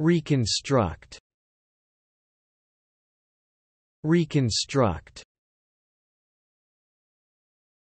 Reconstruct. Reconstruct.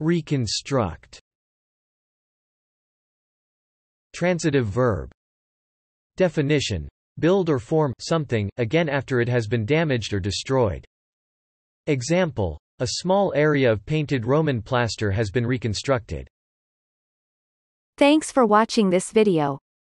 Reconstruct. Transitive verb. Definition. Build or form something, again after it has been damaged or destroyed. Example. A small area of painted Roman plaster has been reconstructed. Thanks for watching this video.